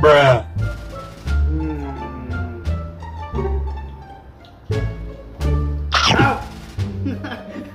Bruh. Mm.